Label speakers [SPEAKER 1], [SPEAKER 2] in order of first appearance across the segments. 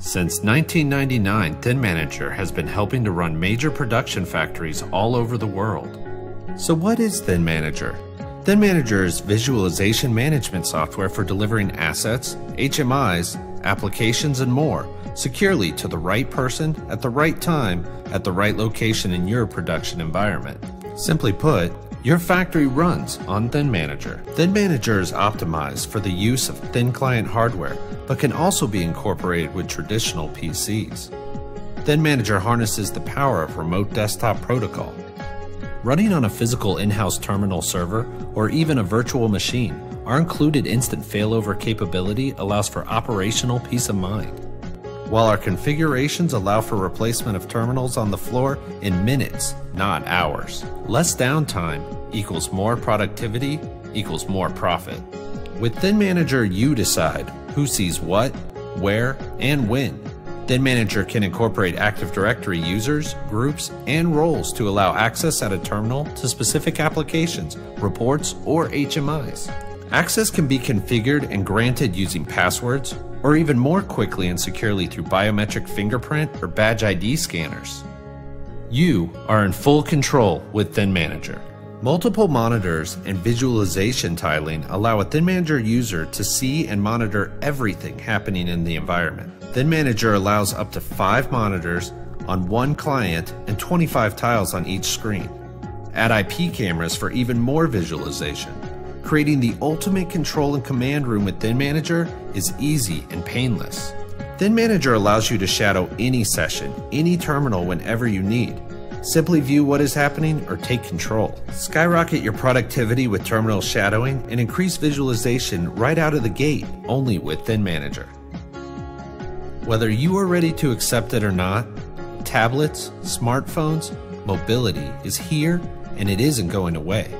[SPEAKER 1] Since 1999, Thin Manager has been helping to run major production factories all over the world. So, what is Thin Manager? Thin Manager is visualization management software for delivering assets, HMIs, applications, and more securely to the right person at the right time at the right location in your production environment. Simply put, your factory runs on Thin Manager. Thin Manager is optimized for the use of thin client hardware, but can also be incorporated with traditional PCs. Thin Manager harnesses the power of remote desktop protocol. Running on a physical in-house terminal server or even a virtual machine, our included instant failover capability allows for operational peace of mind. While our configurations allow for replacement of terminals on the floor in minutes, not hours. Less downtime equals more productivity equals more profit. With Thin Manager, you decide who sees what, where, and when. Thin Manager can incorporate Active Directory users, groups, and roles to allow access at a terminal to specific applications, reports, or HMIs. Access can be configured and granted using passwords, or even more quickly and securely through biometric fingerprint or badge ID scanners. You are in full control with Thin Manager. Multiple monitors and visualization tiling allow a Thin Manager user to see and monitor everything happening in the environment. Thin Manager allows up to 5 monitors on one client and 25 tiles on each screen. Add IP cameras for even more visualization. Creating the ultimate control and command room with Thin Manager is easy and painless. Thin Manager allows you to shadow any session, any terminal whenever you need. Simply view what is happening or take control. Skyrocket your productivity with terminal shadowing and increase visualization right out of the gate only with Thin Manager. Whether you are ready to accept it or not, tablets, smartphones, mobility is here and it isn't going away.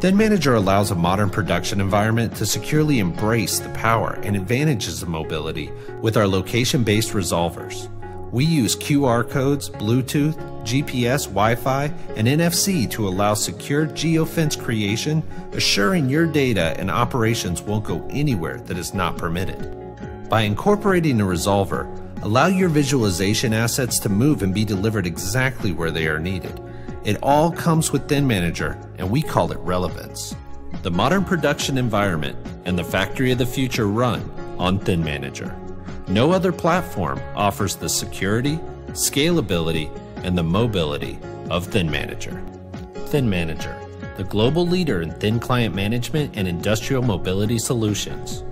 [SPEAKER 1] Thin Manager allows a modern production environment to securely embrace the power and advantages of mobility with our location based resolvers. We use QR codes, Bluetooth, GPS, Wi Fi, and NFC to allow secure geofence creation, assuring your data and operations won't go anywhere that is not permitted. By incorporating a resolver, allow your visualization assets to move and be delivered exactly where they are needed. It all comes with Thin Manager, and we call it relevance. The modern production environment and the factory of the future run on Thin Manager. No other platform offers the security, scalability, and the mobility of Thin Manager. Thin Manager, the global leader in thin client management and industrial mobility solutions.